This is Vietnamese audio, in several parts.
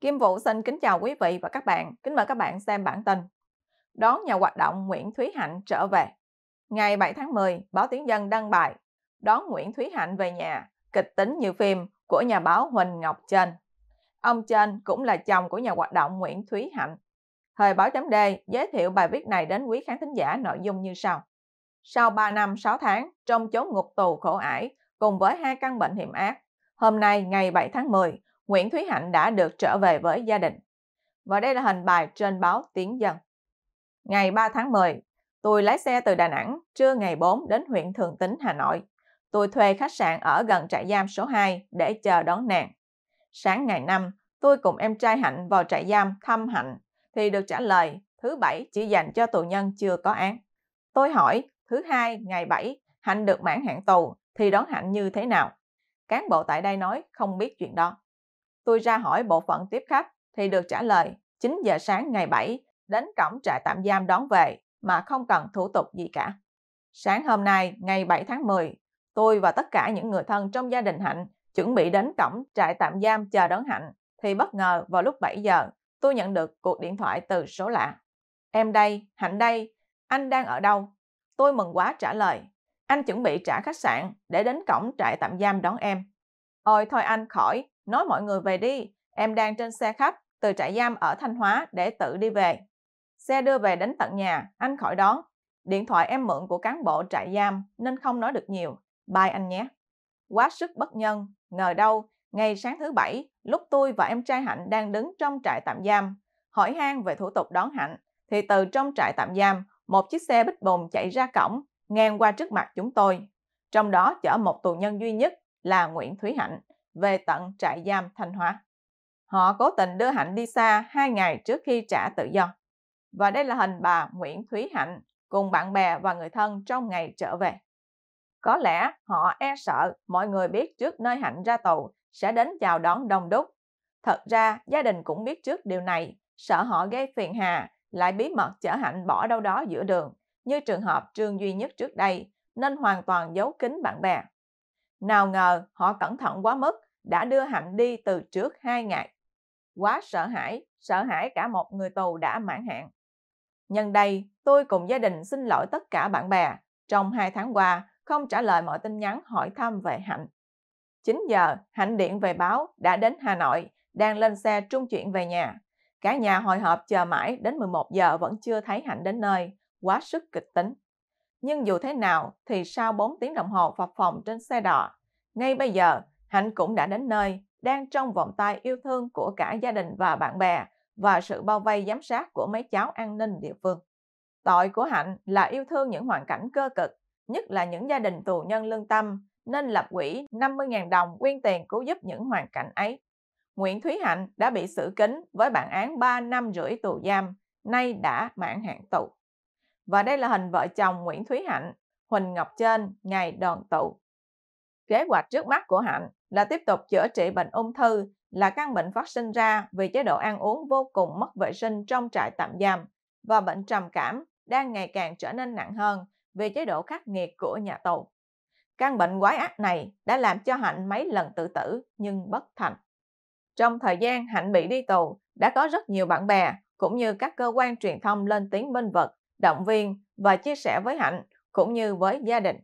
Kim Vũ xin kính chào quý vị và các bạn. Kính mời các bạn xem bản tin. Đón nhà hoạt động Nguyễn Thúy Hạnh trở về. Ngày 7 tháng 10, báo Tiếng Dân đăng bài Đón Nguyễn Thúy Hạnh về nhà, kịch tính như phim của nhà báo Huỳnh Ngọc Trên. Ông Trên cũng là chồng của nhà hoạt động Nguyễn Thúy Hạnh. Thời báo chấm D giới thiệu bài viết này đến quý khán thính giả nội dung như sau. Sau 3 năm 6 tháng trong chốn ngục tù khổ ải cùng với hai căn bệnh hiểm ác, hôm nay ngày 7 tháng 10, Nguyễn Thúy Hạnh đã được trở về với gia đình. Và đây là hình bài trên báo Tiếng Dân. Ngày 3 tháng 10, tôi lái xe từ Đà Nẵng trưa ngày 4 đến huyện Thường Tín, Hà Nội. Tôi thuê khách sạn ở gần trại giam số 2 để chờ đón nàng. Sáng ngày 5, tôi cùng em trai Hạnh vào trại giam thăm Hạnh thì được trả lời thứ bảy chỉ dành cho tù nhân chưa có án. Tôi hỏi thứ hai ngày 7 Hạnh được mãn hạn tù thì đón Hạnh như thế nào? Cán bộ tại đây nói không biết chuyện đó. Tôi ra hỏi bộ phận tiếp khách thì được trả lời 9 giờ sáng ngày 7 đến cổng trại tạm giam đón về mà không cần thủ tục gì cả. Sáng hôm nay, ngày 7 tháng 10, tôi và tất cả những người thân trong gia đình Hạnh chuẩn bị đến cổng trại tạm giam chờ đón Hạnh thì bất ngờ vào lúc 7 giờ tôi nhận được cuộc điện thoại từ số lạ. Em đây, Hạnh đây, anh đang ở đâu? Tôi mừng quá trả lời. Anh chuẩn bị trả khách sạn để đến cổng trại tạm giam đón em. Ôi thôi anh khỏi, nói mọi người về đi, em đang trên xe khách từ trại giam ở Thanh Hóa để tự đi về. Xe đưa về đến tận nhà, anh khỏi đón. Điện thoại em mượn của cán bộ trại giam nên không nói được nhiều. Bye anh nhé. Quá sức bất nhân, ngờ đâu, ngày sáng thứ bảy, lúc tôi và em trai Hạnh đang đứng trong trại tạm giam, hỏi han về thủ tục đón Hạnh, thì từ trong trại tạm giam, một chiếc xe bích bồn chạy ra cổng, ngang qua trước mặt chúng tôi. Trong đó chở một tù nhân duy nhất là Nguyễn Thúy Hạnh về tận trại giam Thanh Hóa. Họ cố tình đưa Hạnh đi xa hai ngày trước khi trả tự do. Và đây là hình bà Nguyễn Thúy Hạnh cùng bạn bè và người thân trong ngày trở về. Có lẽ họ e sợ mọi người biết trước nơi Hạnh ra tù sẽ đến chào đón đông đúc. Thật ra gia đình cũng biết trước điều này, sợ họ gây phiền hà, lại bí mật chở Hạnh bỏ đâu đó giữa đường, như trường hợp Trương Duy Nhất trước đây, nên hoàn toàn giấu kín bạn bè. Nào ngờ họ cẩn thận quá mức, đã đưa Hạnh đi từ trước hai ngày. Quá sợ hãi, sợ hãi cả một người tù đã mãn hạn. Nhân đây, tôi cùng gia đình xin lỗi tất cả bạn bè trong hai tháng qua không trả lời mọi tin nhắn hỏi thăm về Hạnh. 9 giờ, Hạnh điện về báo đã đến Hà Nội, đang lên xe trung chuyển về nhà. Cả nhà hồi hộp chờ mãi đến 11 giờ vẫn chưa thấy Hạnh đến nơi, quá sức kịch tính. Nhưng dù thế nào thì sau 4 tiếng đồng hồ phập phòng trên xe đò, ngay bây giờ Hạnh cũng đã đến nơi, đang trong vòng tay yêu thương của cả gia đình và bạn bè và sự bao vây giám sát của mấy cháu an ninh địa phương. Tội của Hạnh là yêu thương những hoàn cảnh cơ cực, nhất là những gia đình tù nhân lương tâm, nên lập quỹ 50.000 đồng quyên tiền cứu giúp những hoàn cảnh ấy. Nguyễn Thúy Hạnh đã bị xử kính với bản án 3 năm rưỡi tù giam, nay đã mãn hạn tù. Và đây là hình vợ chồng Nguyễn Thúy Hạnh, Huỳnh Ngọc Trên ngày đoàn tụ. Kế hoạch trước mắt của Hạnh là tiếp tục chữa trị bệnh ung thư là căn bệnh phát sinh ra vì chế độ ăn uống vô cùng mất vệ sinh trong trại tạm giam và bệnh trầm cảm đang ngày càng trở nên nặng hơn vì chế độ khắc nghiệt của nhà tù. Căn bệnh quái ác này đã làm cho Hạnh mấy lần tự tử nhưng bất thành. Trong thời gian Hạnh bị đi tù, đã có rất nhiều bạn bè cũng như các cơ quan truyền thông lên tiếng bên vật, động viên và chia sẻ với Hạnh cũng như với gia đình.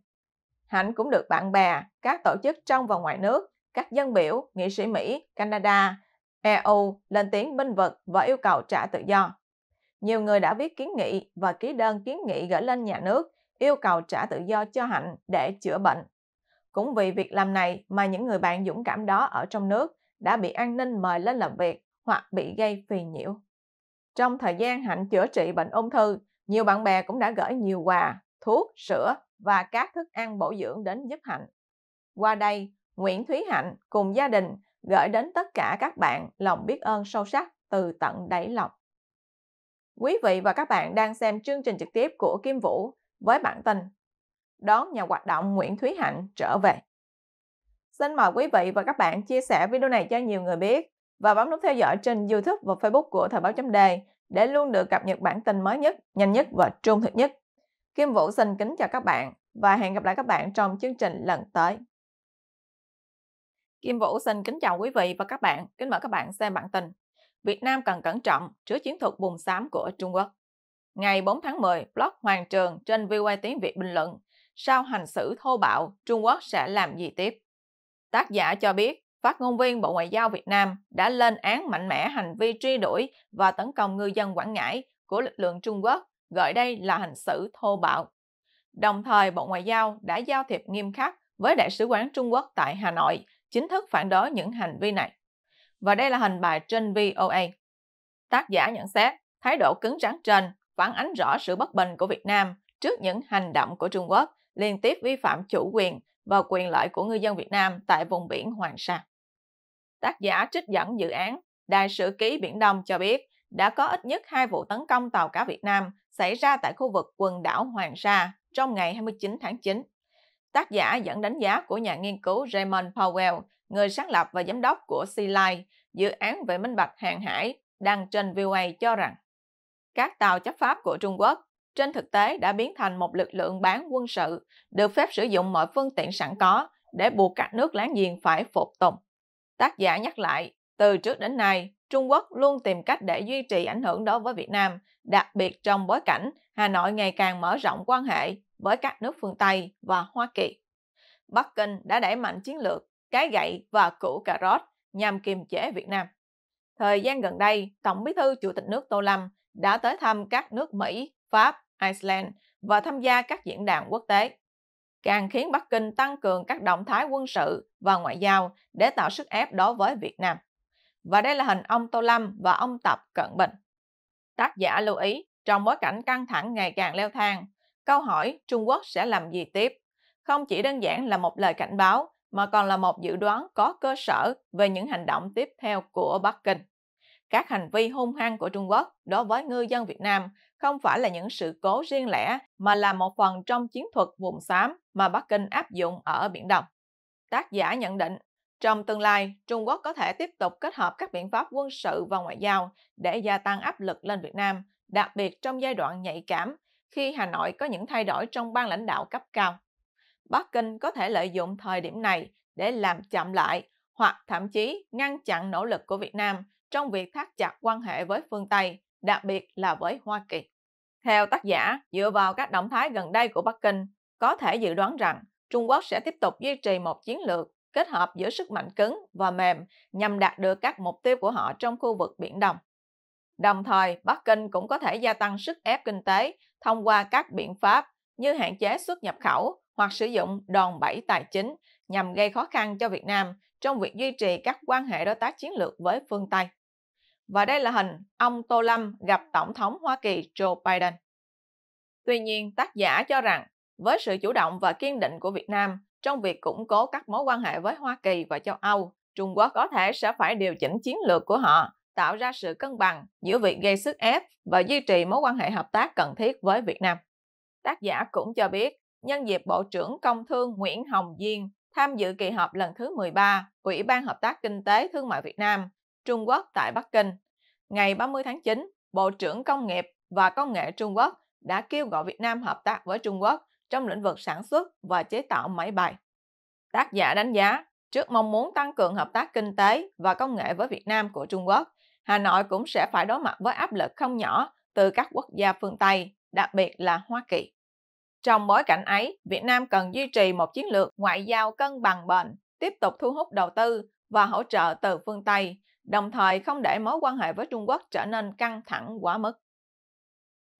Hạnh cũng được bạn bè, các tổ chức trong và ngoài nước, các dân biểu, nghị sĩ Mỹ, Canada, EU lên tiếng binh vực và yêu cầu trả tự do. Nhiều người đã viết kiến nghị và ký đơn kiến nghị gửi lên nhà nước yêu cầu trả tự do cho Hạnh để chữa bệnh. Cũng vì việc làm này mà những người bạn dũng cảm đó ở trong nước đã bị an ninh mời lên làm việc hoặc bị gây phiền nhiễu. Trong thời gian Hạnh chữa trị bệnh ung thư, nhiều bạn bè cũng đã gửi nhiều quà, thuốc, sữa và các thức ăn bổ dưỡng đến giúp Hạnh. Qua đây, Nguyễn Thúy Hạnh cùng gia đình gửi đến tất cả các bạn lòng biết ơn sâu sắc từ tận đáy lòng. Quý vị và các bạn đang xem chương trình trực tiếp của Kim Vũ với bản tin Đón nhà hoạt động Nguyễn Thúy Hạnh trở về. Xin mời quý vị và các bạn chia sẻ video này cho nhiều người biết và bấm nút theo dõi trên YouTube và Facebook của Thời báo chấm đề để luôn được cập nhật bản tin mới nhất, nhanh nhất và trung thực nhất. Kim Vũ xin kính chào các bạn và hẹn gặp lại các bạn trong chương trình lần tới. Kim Vũ xin kính chào quý vị và các bạn. Kính mời các bạn xem bản tin. Việt Nam cần cẩn trọng trước chiến thuật bùng xám của Trung Quốc. Ngày 4 tháng 10, blog Hoàng Trường trên VOA Tiếng Việt bình luận sau hành xử thô bạo, Trung Quốc sẽ làm gì tiếp? Tác giả cho biết, phát ngôn viên Bộ Ngoại giao Việt Nam đã lên án mạnh mẽ hành vi truy đuổi và tấn công ngư dân Quảng Ngãi của lực lượng Trung Quốc, gọi đây là hành xử thô bạo. Đồng thời, Bộ Ngoại giao đã giao thiệp nghiêm khắc với Đại sứ quán Trung Quốc tại Hà Nội, chính thức phản đối những hành vi này. Và đây là hình bài trên VOA. Tác giả nhận xét, thái độ cứng rắn trên phản ánh rõ sự bất bình của Việt Nam trước những hành động của Trung Quốc liên tiếp vi phạm chủ quyền và quyền lợi của ngư dân Việt Nam tại vùng biển Hoàng Sa. Tác giả trích dẫn dự án Đài sử ký Biển Đông cho biết đã có ít nhất hai vụ tấn công tàu cá Việt Nam xảy ra tại khu vực quần đảo Hoàng Sa trong ngày 29 tháng 9. Tác giả dẫn đánh giá của nhà nghiên cứu Raymond Powell, người sáng lập và giám đốc của Sea Life, dự án về minh bạch hàng hải, đăng trên VOA cho rằng các tàu chấp pháp của Trung Quốc trên thực tế đã biến thành một lực lượng bán quân sự, được phép sử dụng mọi phương tiện sẵn có để buộc các nước láng giềng phải phục tùng. Tác giả nhắc lại, từ trước đến nay, Trung Quốc luôn tìm cách để duy trì ảnh hưởng đối với Việt Nam, đặc biệt trong bối cảnh Hà Nội ngày càng mở rộng quan hệ với các nước phương Tây và Hoa Kỳ. Bắc Kinh đã đẩy mạnh chiến lược cái gậy và củ cà rốt nhằm kiềm chế Việt Nam. Thời gian gần đây, Tổng bí thư Chủ tịch nước Tô Lâm đã tới thăm các nước Mỹ, Pháp, Iceland và tham gia các diễn đàn quốc tế, càng khiến Bắc Kinh tăng cường các động thái quân sự và ngoại giao để tạo sức ép đối với Việt Nam. Và đây là hình ông Tô Lâm và ông Tập Cận Bình. Tác giả lưu ý, trong bối cảnh căng thẳng ngày càng leo thang, câu hỏi Trung Quốc sẽ làm gì tiếp không chỉ đơn giản là một lời cảnh báo mà còn là một dự đoán có cơ sở về những hành động tiếp theo của Bắc Kinh. Các hành vi hung hăng của Trung Quốc đối với ngư dân Việt Nam không phải là những sự cố riêng lẻ mà là một phần trong chiến thuật vùng xám mà Bắc Kinh áp dụng ở Biển Đông. Tác giả nhận định, trong tương lai, Trung Quốc có thể tiếp tục kết hợp các biện pháp quân sự và ngoại giao để gia tăng áp lực lên Việt Nam, đặc biệt trong giai đoạn nhạy cảm khi Hà Nội có những thay đổi trong ban lãnh đạo cấp cao. Bắc Kinh có thể lợi dụng thời điểm này để làm chậm lại hoặc thậm chí ngăn chặn nỗ lực của Việt Nam trong việc thắt chặt quan hệ với phương Tây, đặc biệt là với Hoa Kỳ. Theo tác giả, dựa vào các động thái gần đây của Bắc Kinh, có thể dự đoán rằng Trung Quốc sẽ tiếp tục duy trì một chiến lược kết hợp giữa sức mạnh cứng và mềm nhằm đạt được các mục tiêu của họ trong khu vực Biển Đông. Đồng thời, Bắc Kinh cũng có thể gia tăng sức ép kinh tế thông qua các biện pháp như hạn chế xuất nhập khẩu hoặc sử dụng đòn bẩy tài chính nhằm gây khó khăn cho Việt Nam trong việc duy trì các quan hệ đối tác chiến lược với phương Tây. Và đây là hình ông Tô Lâm gặp Tổng thống Hoa Kỳ Joe Biden. Tuy nhiên, tác giả cho rằng với sự chủ động và kiên định của Việt Nam trong việc củng cố các mối quan hệ với Hoa Kỳ và châu Âu, Trung Quốc có thể sẽ phải điều chỉnh chiến lược của họ, tạo ra sự cân bằng giữa việc gây sức ép và duy trì mối quan hệ hợp tác cần thiết với Việt Nam. Tác giả cũng cho biết, nhân dịp Bộ trưởng Công Thương Nguyễn Hồng Diên tham dự kỳ họp lần thứ 13 Ủy ban Hợp tác Kinh tế Thương mại Việt Nam, Trung Quốc tại Bắc Kinh. Ngày 30 tháng 9, Bộ trưởng Công nghiệp và Công nghệ Trung Quốc đã kêu gọi Việt Nam hợp tác với Trung Quốc trong lĩnh vực sản xuất và chế tạo máy bay. Tác giả đánh giá, trước mong muốn tăng cường hợp tác kinh tế và công nghệ với Việt Nam của Trung Quốc, Hà Nội cũng sẽ phải đối mặt với áp lực không nhỏ từ các quốc gia phương Tây, đặc biệt là Hoa Kỳ. Trong bối cảnh ấy, Việt Nam cần duy trì một chiến lược ngoại giao cân bằng bền, tiếp tục thu hút đầu tư và hỗ trợ từ phương Tây, đồng thời không để mối quan hệ với Trung Quốc trở nên căng thẳng quá mức.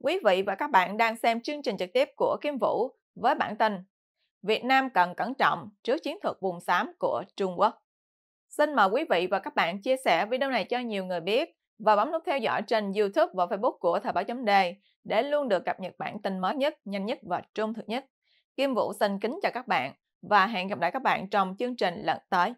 Quý vị và các bạn đang xem chương trình trực tiếp của Kim Vũ với bản tin Việt Nam cần cẩn trọng trước chiến thuật vùng xám của Trung Quốc. Xin mời quý vị và các bạn chia sẻ video này cho nhiều người biết và bấm nút theo dõi trên YouTube và Facebook của Thời báo chấm đề để luôn được cập nhật bản tin mới nhất, nhanh nhất và trung thực nhất. Kim Vũ xin kính chào các bạn và hẹn gặp lại các bạn trong chương trình lần tới.